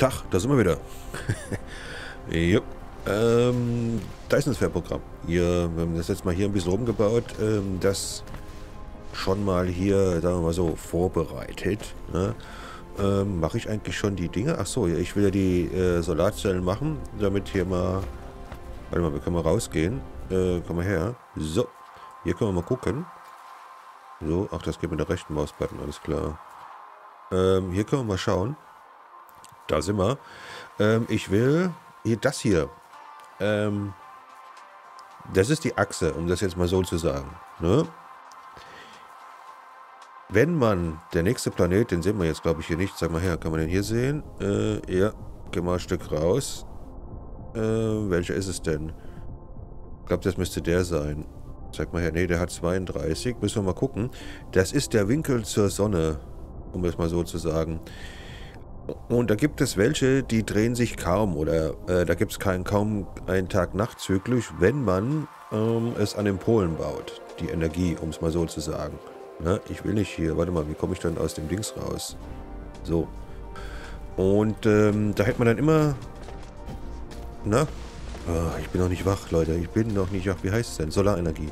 Tag, da sind wir wieder. jo. Ähm, Dyson-Sphere-Programm. Hier, wir haben das jetzt mal hier ein bisschen rumgebaut. Ähm, das schon mal hier, sagen wir mal so, vorbereitet. Ne? Ähm, Mache ich eigentlich schon die Dinge? Achso, ich will ja die äh, Solarzellen machen, damit hier mal... Warte mal, wir können mal rausgehen. Äh, komm mal her. So, hier können wir mal gucken. So, ach, das geht mit der rechten Mausbutton, alles klar. Ähm, hier können wir mal schauen. Da sind wir. Ähm, ich will hier das hier. Ähm, das ist die Achse, um das jetzt mal so zu sagen. Ne? Wenn man, der nächste Planet, den sehen wir jetzt glaube ich hier nicht. Sag mal her, kann man den hier sehen? Äh, ja, geh mal ein Stück raus. Äh, welcher ist es denn? Ich glaube, das müsste der sein. Sag mal her, nee, der hat 32. Müssen wir mal gucken. Das ist der Winkel zur Sonne, um es mal so zu sagen. Und da gibt es welche, die drehen sich kaum oder äh, da gibt es keinen kaum einen Tag-Nacht-Zyklus, wenn man ähm, es an den Polen baut. Die Energie, um es mal so zu sagen. Ne? ich will nicht hier. Warte mal, wie komme ich dann aus dem Dings raus? So. Und ähm, da hätte man dann immer... Na? Oh, ich bin noch nicht wach, Leute. Ich bin noch nicht wach. Wie heißt es denn? Solarenergie.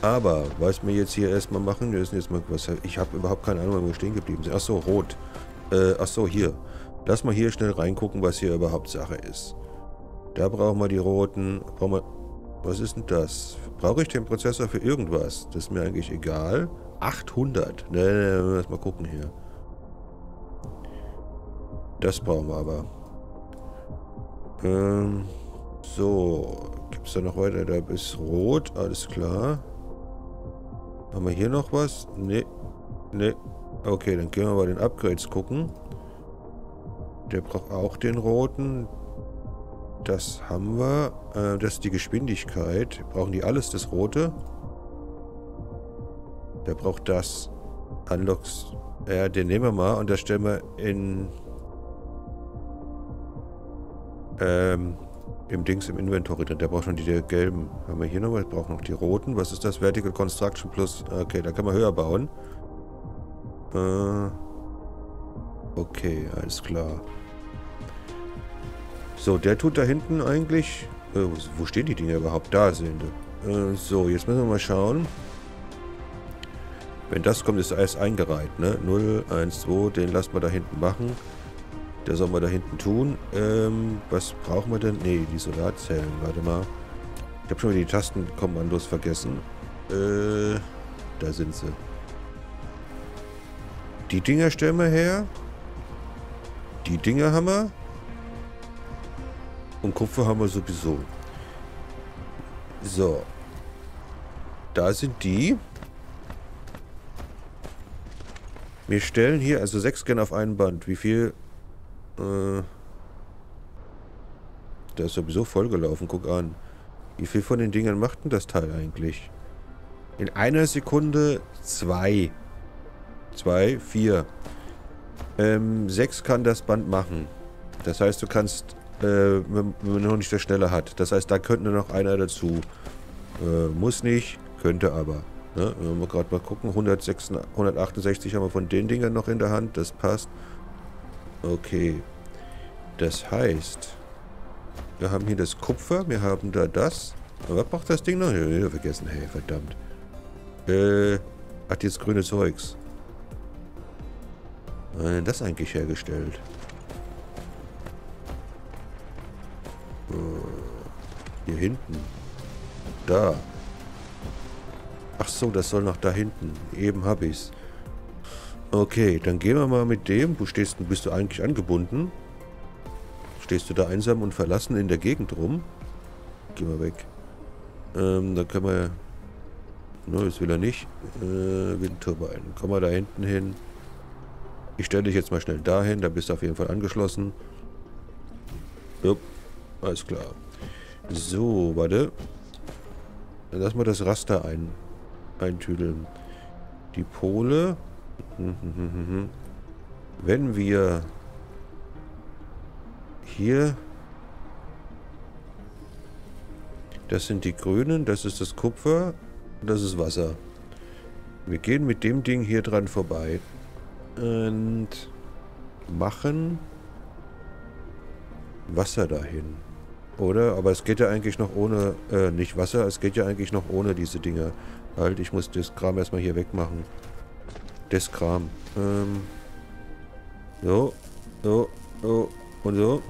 Aber, was wir jetzt hier erstmal machen, wir müssen jetzt mal was. Ich habe überhaupt keine Ahnung, wo wir stehen geblieben sind. Achso, rot. Äh, achso, hier. Lass mal hier schnell reingucken, was hier überhaupt Sache ist. Da brauchen wir die roten. Brauchen wir. Was ist denn das? Brauche ich den Prozessor für irgendwas? Das ist mir eigentlich egal. 800. Ne, ne, lass mal gucken hier. Das brauchen wir aber. Ähm, so. Gibt es da noch weiter? Da ist rot. Alles klar. Haben wir hier noch was? Ne. Ne. Okay, dann gehen wir bei den Upgrades gucken. Der braucht auch den roten. Das haben wir. Äh, das ist die Geschwindigkeit. Brauchen die alles das rote? Der braucht das. Unlocks. Ja, den nehmen wir mal und das stellen wir in... Ähm, im Dings im Inventory drin. Der braucht schon die gelben. Haben wir hier noch was? Braucht noch die roten. Was ist das? Vertical Construction plus... Okay, da kann man höher bauen. Äh... Okay, alles klar. So, der tut da hinten eigentlich... Äh, wo stehen die Dinge überhaupt? Da sind. Äh, so, jetzt müssen wir mal schauen. Wenn das kommt, ist alles eingereiht, ne? 0, 1, 2, den lassen wir da hinten machen. Der soll wir da hinten tun. Ähm, was brauchen wir denn? Ne, die Solarzellen. Warte mal. Ich habe schon wieder die Tastenkommandos vergessen. Äh, da sind sie. Die Dinger stellen wir her. Die Dinger haben wir. Und Kupfer haben wir sowieso. So. Da sind die. Wir stellen hier also sechs Scan auf einen Band. Wie viel? Äh, der ist sowieso vollgelaufen. Guck an. Wie viel von den Dingern macht denn das Teil eigentlich? In einer Sekunde zwei. Zwei, vier. Ähm, sechs kann das Band machen. Das heißt, du kannst, äh, wenn, man noch nicht der Schnelle hat. Das heißt, da könnte noch einer dazu. Äh, muss nicht, könnte aber. Ne? Wenn wir gerade mal gucken, 106, 168 haben wir von den Dingern noch in der Hand, das passt. Okay. Das heißt, wir haben hier das Kupfer, wir haben da das. Was braucht das Ding noch? Ja, vergessen, hey, verdammt. Äh, hat jetzt grüne Zeugs. Wann das eigentlich hergestellt? Hier hinten. Da. Ach so, das soll noch da hinten. Eben habe ich's. Okay, dann gehen wir mal mit dem. Wo stehst du? Bist du eigentlich angebunden? Stehst du da einsam und verlassen in der Gegend rum? Geh mal weg. Ähm, dann können wir... No, das will er nicht. Äh, Windturbine. Komm mal da hinten hin. Ich stelle dich jetzt mal schnell dahin. Da bist du auf jeden Fall angeschlossen. Jupp. Alles klar. So, warte. Dann lassen wir das Raster ein eintüdeln. Die Pole. Wenn wir hier... Das sind die grünen, das ist das Kupfer, das ist Wasser. Wir gehen mit dem Ding hier dran vorbei. Und machen Wasser dahin. Oder? Aber es geht ja eigentlich noch ohne, äh, nicht Wasser, es geht ja eigentlich noch ohne diese Dinger. Halt, ich muss das Kram erstmal hier wegmachen. Das Kram. Ähm. So, so, so und so.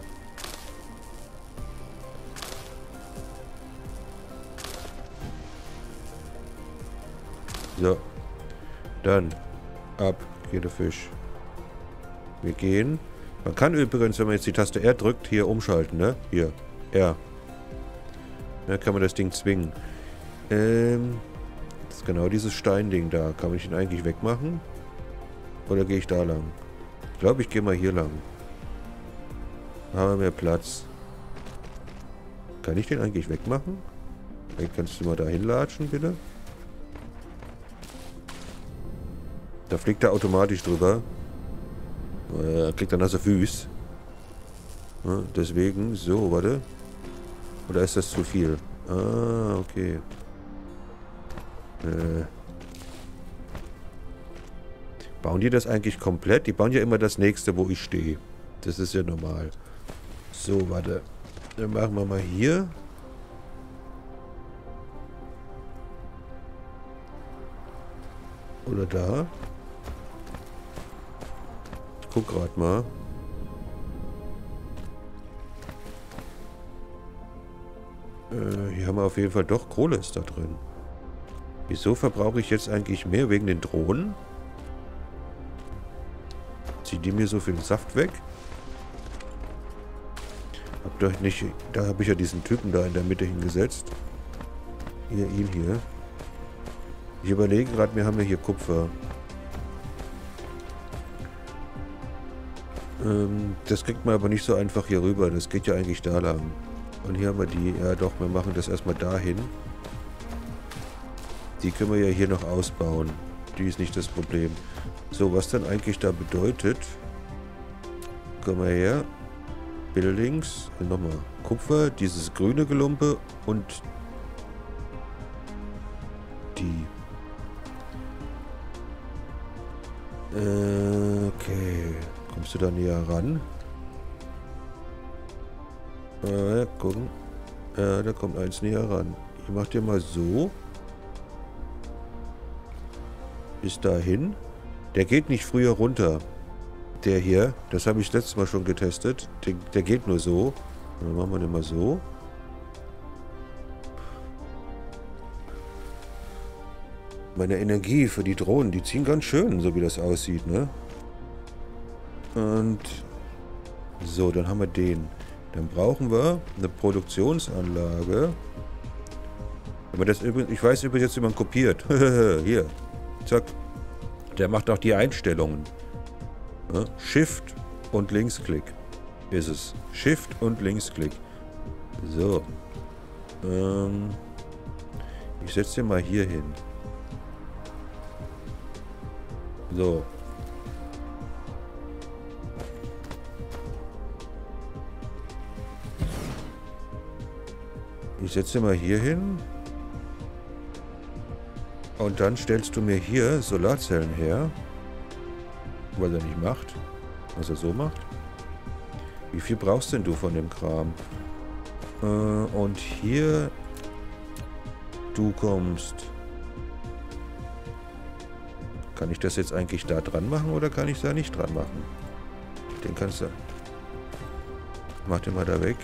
So. Dann ab Fisch. Wir gehen. Man kann übrigens, wenn man jetzt die Taste R drückt, hier umschalten, ne? Hier. R. Da kann man das Ding zwingen. Ähm, das ist genau dieses Steinding da. Kann ich ihn eigentlich wegmachen? Oder gehe ich da lang? Ich glaube, ich gehe mal hier lang. Da haben wir mehr Platz. Kann ich den eigentlich wegmachen? Dann kannst du mal da hinlatschen, bitte. Da fliegt er automatisch drüber. Er kriegt dann nasse Füße. Ja, deswegen, so, warte. Oder ist das zu viel? Ah, okay. Äh. Bauen die das eigentlich komplett? Die bauen ja immer das nächste, wo ich stehe. Das ist ja normal. So, warte. Dann machen wir mal hier. Oder da. Guck gerade mal. Äh, hier haben wir auf jeden Fall doch Kohle ist da drin. Wieso verbrauche ich jetzt eigentlich mehr wegen den Drohnen? Ziehen die mir so viel Saft weg? Hab doch nicht... Da habe ich ja diesen Typen da in der Mitte hingesetzt. Hier, ihn hier. Ich überlege gerade, wir haben ja hier Kupfer. Ähm, das kriegt man aber nicht so einfach hier rüber. Das geht ja eigentlich da lang. Und hier haben wir die... Ja doch, wir machen das erstmal dahin. Die können wir ja hier noch ausbauen. Die ist nicht das Problem. So, was dann eigentlich da bedeutet... Komm mal her. Buildings. Nochmal. Kupfer, dieses grüne Gelumpe und die. Äh, okay. Kommst du da näher ran? Äh, gucken. Ja, da kommt eins näher ran. Ich mach dir mal so. Bis dahin. Der geht nicht früher runter. Der hier, das habe ich letztes Mal schon getestet. Der, der geht nur so. Dann machen wir den mal so. Meine Energie für die Drohnen, die ziehen ganz schön, so wie das aussieht, ne? Und so, dann haben wir den. Dann brauchen wir eine Produktionsanlage. Man das ich weiß übrigens jetzt, wie man kopiert. Hier. Zack. Der macht auch die Einstellungen. Shift und Linksklick ist es. Shift und Linksklick. So. Ähm, ich setze den mal hier hin. So. Ich setze mal hier hin. Und dann stellst du mir hier Solarzellen her. Was er nicht macht. Was er so macht. Wie viel brauchst denn du von dem Kram? Äh, und hier... Du kommst... Kann ich das jetzt eigentlich da dran machen oder kann ich da nicht dran machen? Den kannst du... Mach den mal da weg.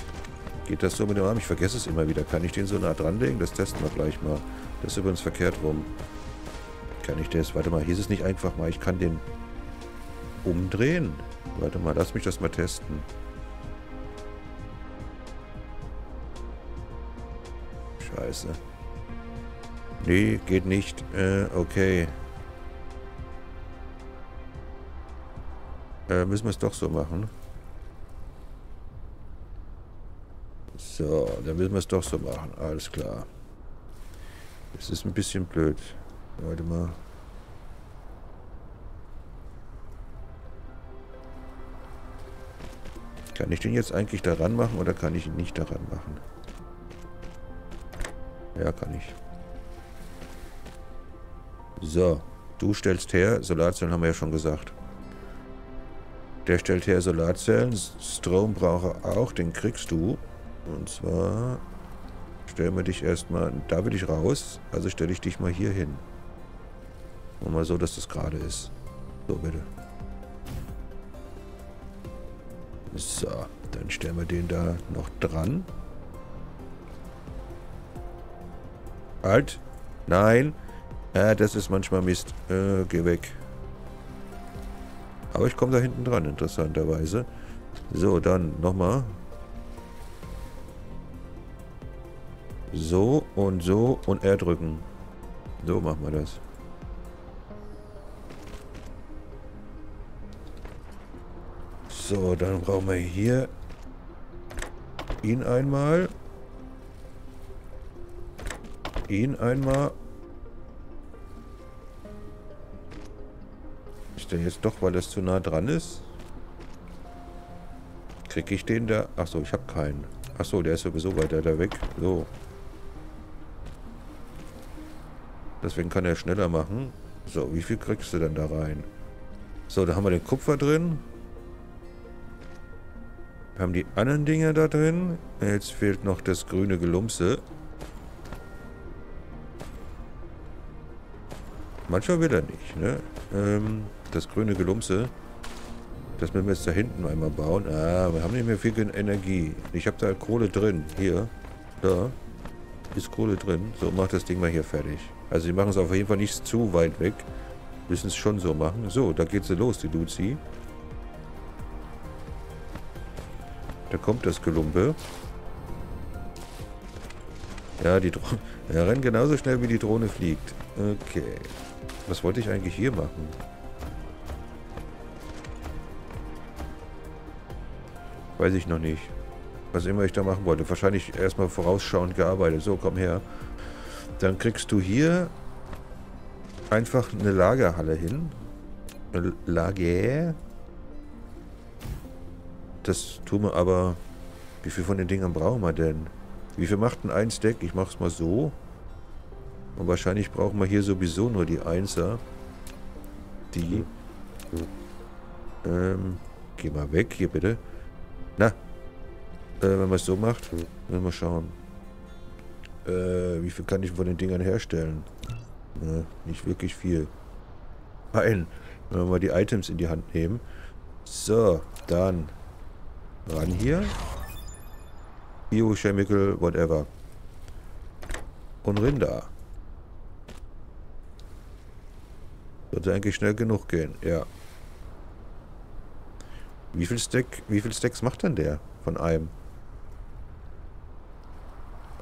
Geht das so mit dem Arm? Ich vergesse es immer wieder. Kann ich den so nah dran legen? Das testen wir gleich mal. Das ist übrigens verkehrt rum. Kann ich das? Warte mal, hieß es nicht einfach mal, ich kann den umdrehen? Warte mal, lass mich das mal testen. Scheiße. Nee, geht nicht. Äh, okay. Äh, müssen wir es doch so machen. So, dann müssen wir es doch so machen. Alles klar. Es ist ein bisschen blöd. Warte mal. Kann ich den jetzt eigentlich daran machen oder kann ich ihn nicht daran machen? Ja, kann ich. So, du stellst her. Solarzellen haben wir ja schon gesagt. Der stellt her Solarzellen. Strom brauche auch, den kriegst du. Und zwar stellen wir dich erstmal, da will ich raus, also stelle ich dich mal hier hin. Und mal so, dass das gerade ist. So, bitte. So, dann stellen wir den da noch dran. Halt. Nein. Ja, das ist manchmal Mist. Äh, geh weg. Aber ich komme da hinten dran, interessanterweise. So, dann nochmal. So und so und R drücken. So machen wir das. So, dann brauchen wir hier ihn einmal. Ihn einmal. Ist der jetzt doch, weil das zu nah dran ist? Kriege ich den da? Achso, ich habe keinen. Achso, der ist sowieso weiter da weg. So. Deswegen kann er schneller machen. So, wie viel kriegst du denn da rein? So, da haben wir den Kupfer drin. Wir haben die anderen Dinge da drin. Jetzt fehlt noch das grüne Gelumse. Manchmal will er nicht, ne? Ähm, das grüne Gelumse. Das müssen wir jetzt da hinten einmal bauen. Ah, wir haben nicht mehr viel Energie. Ich habe da Kohle drin. Hier. Da. Ist Kohle drin. So, mach das Ding mal hier fertig. Also, die machen es auf jeden Fall nicht zu weit weg. Müssen es schon so machen. So, da geht sie los, die Luzi. Da kommt das Gelumpe. Ja, die Drohne. Er rennt genauso schnell, wie die Drohne fliegt. Okay. Was wollte ich eigentlich hier machen? Weiß ich noch nicht. Was immer ich da machen wollte. Wahrscheinlich erstmal vorausschauend gearbeitet. So, komm her. Dann kriegst du hier einfach eine Lagerhalle hin. Lager. Das tun wir aber... Wie viel von den Dingern brauchen wir denn? Wie viel macht ein Stack? Ich mach's mal so. Und wahrscheinlich brauchen wir hier sowieso nur die Einser. Die. Ähm, geh mal weg hier bitte. Na. Äh, wenn man es so macht, werden wir schauen. Äh, wie viel kann ich von den Dingern herstellen? Na, nicht wirklich viel. Ein. Wenn wir mal die Items in die Hand nehmen. So, dann Ran hier. Biochemical, whatever. Und Rinder. Sollte eigentlich schnell genug gehen, ja. Wie viel Stack, wie viel Stacks macht denn der von einem?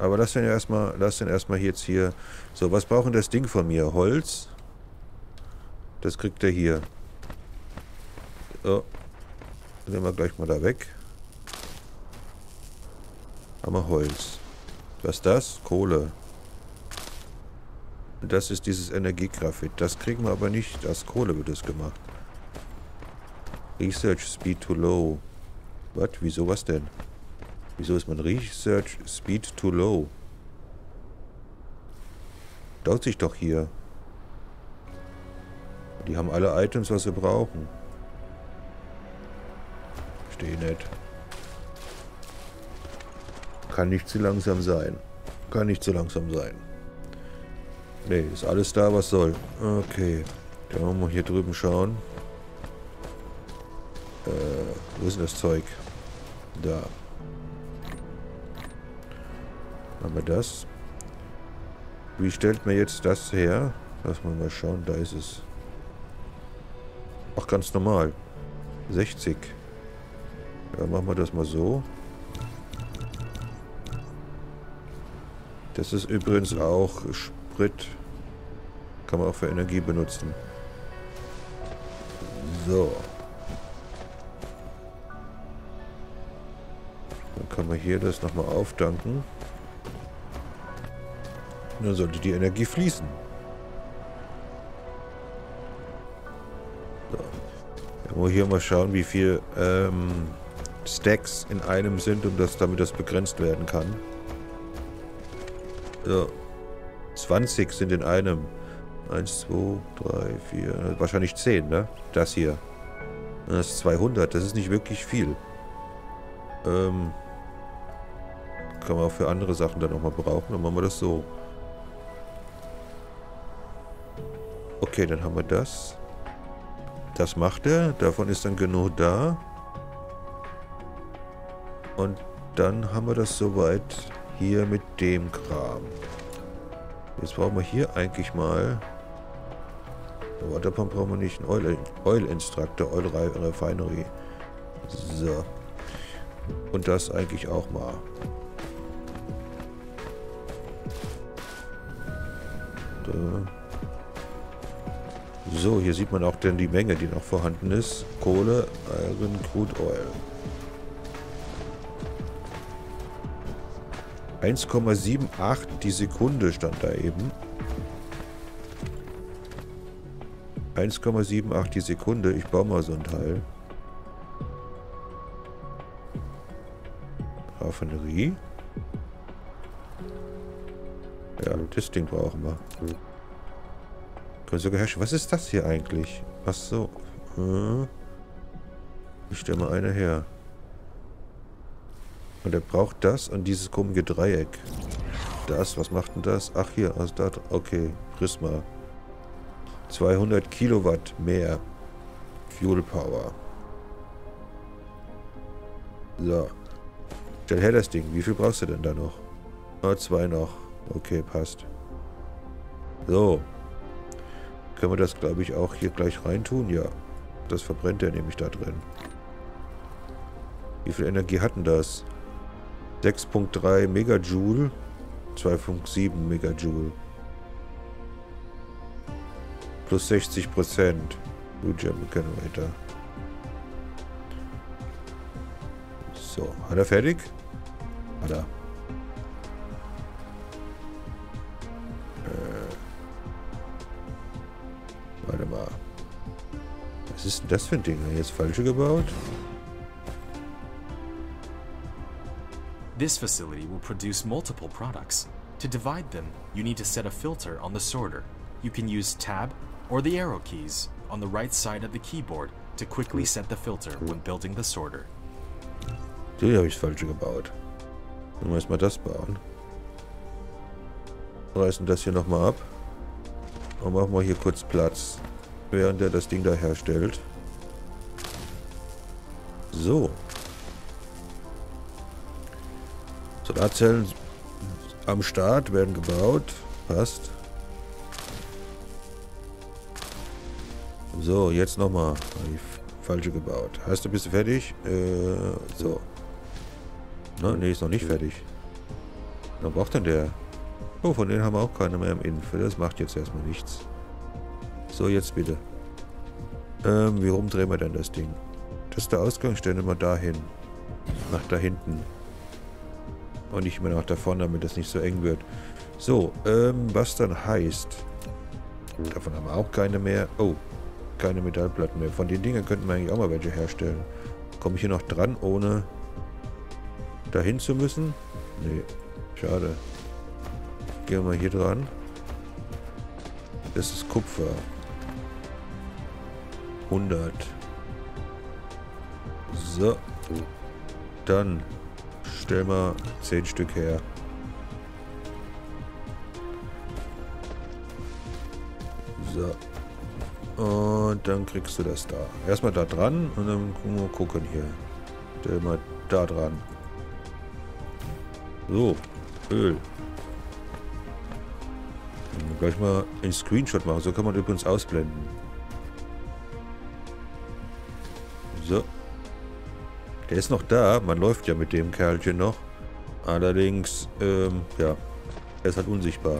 Aber lass den erstmal, lass den erstmal jetzt hier. So, was braucht denn das Ding von mir? Holz? Das kriegt er hier. So. Nehmen wir gleich mal da weg. Haben wir Holz. Was ist das? Kohle. Das ist dieses Energiegrafit. Das kriegen wir aber nicht. Aus Kohle wird es gemacht. Research Speed too low. Was? Wieso was denn? Wieso ist mein Research Speed too low? Dauert sich doch hier. Die haben alle Items, was sie brauchen. Verstehe nicht. Kann nicht zu langsam sein. Kann nicht zu langsam sein. Ne, ist alles da, was soll. Okay. Dann wollen wir hier drüben schauen. Äh, wo ist denn das Zeug? Da. Haben wir das. Wie stellt man jetzt das her? Lass mal mal schauen. Da ist es. Ach, ganz normal. 60. Ja, machen wir das mal so. Das ist übrigens auch Sprit. Kann man auch für Energie benutzen. So. Dann kann man hier das nochmal aufdanken. Dann sollte die Energie fließen. So. Muss hier mal schauen, wie viel ähm, Stacks in einem sind, um das, damit das begrenzt werden kann. Ja. 20 sind in einem. 1, 2, 3, 4. Wahrscheinlich 10, ne? Das hier. Das ist 200. Das ist nicht wirklich viel. Ähm, kann man auch für andere Sachen dann nochmal brauchen. Dann machen wir das so. Okay, dann haben wir das. Das macht er. Davon ist dann genug da. Und dann haben wir das soweit hier mit dem Kram. Jetzt brauchen wir hier eigentlich mal... Waterpump brauchen wir nicht. Ein Oil, Oil Instructor, Oil Refinery. So. Und das eigentlich auch mal. So, hier sieht man auch dann die Menge, die noch vorhanden ist. Kohle, Iron, Crude Oil. 1,78 die Sekunde stand da eben. 1,78 die Sekunde. Ich baue mal so ein Teil. Raffinerie. Ja, das Ding brauchen wir. Sogar herstellen. Was ist das hier eigentlich? Ach so. Hm. Ich stelle mal eine her. Und er braucht das und dieses komische Dreieck. Das, was macht denn das? Ach hier, also da, okay, Prisma. 200 Kilowatt mehr Fuel Power. So. Stell her das Ding. Wie viel brauchst du denn da noch? Ah, zwei noch. Okay, passt. So. Können wir das, glaube ich, auch hier gleich reintun? Ja. Das verbrennt er nämlich da drin. Wie viel Energie hatten das? 6.3 Megajoule, 2.7 Megajoule. Plus 60 Prozent. Blue Generator. So, hat er fertig? Hat er. Was ist denn das für ein Ding? Jetzt falsche gebaut? This facility will produce multiple products. To divide them, you need to set a filter on the sorter. You can use Tab or the arrow keys on the right side of the keyboard to quickly set the filter when building the sorter. Die habe ich falsch gebaut. Dann müssen wir das bauen. Reißen das hier nochmal ab. Und machen wir hier kurz Platz, während er das Ding da herstellt. So. Solarzellen am Start werden gebaut. Passt. So, jetzt nochmal. Falsche gebaut. Hast du, bist du fertig? Äh, so. Na, nee, ist noch nicht fertig. Was braucht denn der? Oh, von denen haben wir auch keine mehr im Info. Das macht jetzt erstmal nichts. So, jetzt bitte. Ähm, wie rum drehen wir denn das Ding? Das ist der Ausgang, stellen wir dahin. Nach da hinten. Und nicht mehr nach da vorne, damit das nicht so eng wird. So, ähm, was dann heißt... Davon haben wir auch keine mehr. Oh, keine Metallplatten mehr. Von den Dingen könnten wir eigentlich auch mal welche herstellen. Komme ich hier noch dran, ohne dahin zu müssen? Nee, schade. Gehen wir mal hier dran. Das ist Kupfer. 100. So. Dann stell mal 10 Stück her. So. Und dann kriegst du das da. Erstmal da dran und dann mal gucken hier. Stell mal da dran. So, Öl. Gleich mal einen Screenshot machen. So kann man übrigens ausblenden. Der ist noch da. Man läuft ja mit dem Kerlchen noch. Allerdings, ähm, ja. Er ist halt unsichtbar.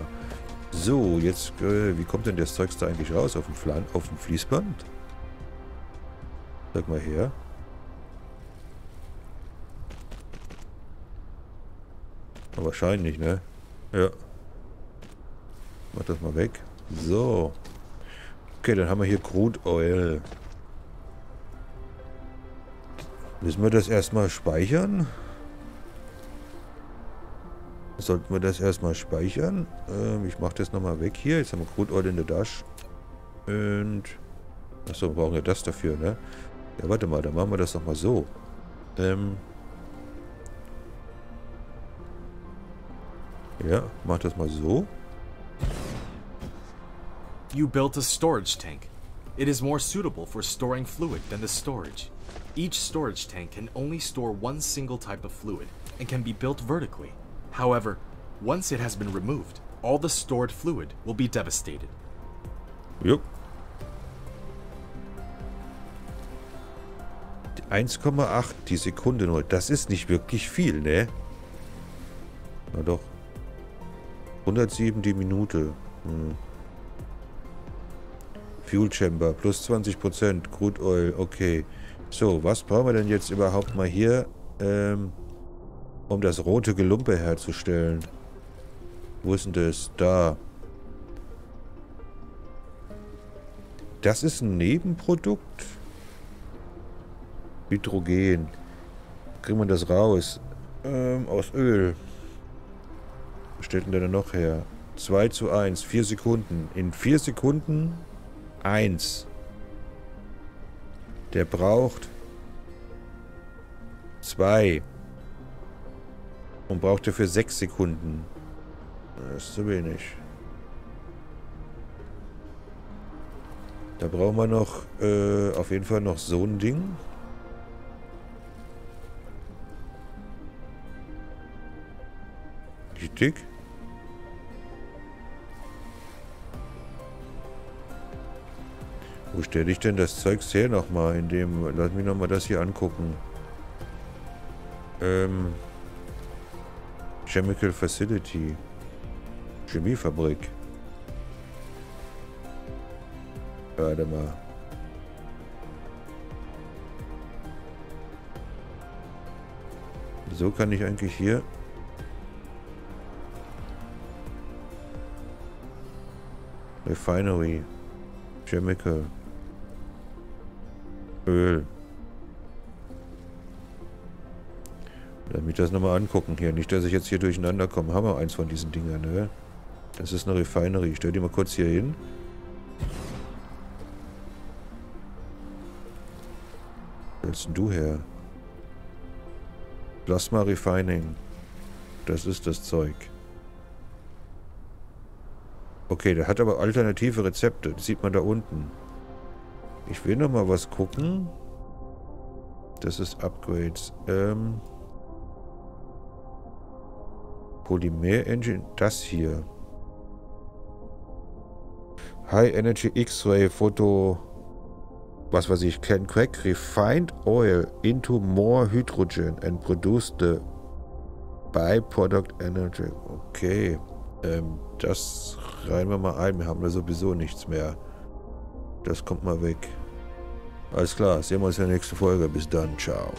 So, jetzt, äh, wie kommt denn das Zeugs da eigentlich raus? Auf dem, Flan auf dem Fließband? Sag mal her. Wahrscheinlich, ne? Ja. Mach das mal weg. So. Okay, dann haben wir hier Crude Oil. Müssen wir das erstmal speichern? Sollten wir das erstmal speichern? Ähm, ich mache das nochmal weg hier. Jetzt haben wir Crude Oil in der Dash. Und... Achso, wir brauchen ja das dafür, ne? Ja, warte mal, dann machen wir das doch mal so. Ähm. Ja, mach das mal so. You built a storage tank. It is more suitable for storing fluid than the storage. Each storage tank can only store one single type of fluid and can be built vertically. However, once it has been removed, all the stored fluid will be devastated. Jupp. 1,8 die Sekunde nur. Das ist nicht wirklich viel, ne? Na doch. 107 die Minute. Hm. Fuel Chamber plus 20%. Crude Oil, okay. So, was brauchen wir denn jetzt überhaupt mal hier, ähm, um das rote Gelumpe herzustellen? Wo ist denn das? Da. Das ist ein Nebenprodukt. Hydrogen. Kriegen wir das raus? Ähm, aus Öl. Was stellt denn der noch her? 2 zu 1. 4 Sekunden. In 4 Sekunden 1. Der braucht 2. Und braucht dafür 6 Sekunden. Das ist zu wenig. Da brauchen wir noch äh, auf jeden Fall noch so ein Ding. Richtig. Wo stelle ich denn das Zeugs her nochmal? In dem. Lass mich nochmal das hier angucken. Ähm. Chemical Facility. Chemiefabrik. Warte mal. So kann ich eigentlich hier... Refinery. Chemical. Öl. Lass mich das nochmal angucken hier. Nicht, dass ich jetzt hier durcheinander komme. Haben wir eins von diesen Dingern, ne? Das ist eine Refinery. Ich stell die mal kurz hier hin. Wo willst denn du her? Plasma Refining. Das ist das Zeug. Okay, der hat aber alternative Rezepte. Das sieht man da unten. Ich will noch mal was gucken. Das ist Upgrades. Ähm... Polymer Engine. Das hier. High Energy X-Ray Photo. Was weiß ich. Can crack refined oil into more hydrogen and produce the byproduct energy. Okay. Ähm, das reihen wir mal ein. Wir haben da sowieso nichts mehr. Das kommt mal weg. Alles klar. Sehen wir uns in der nächsten Folge. Bis dann. Ciao.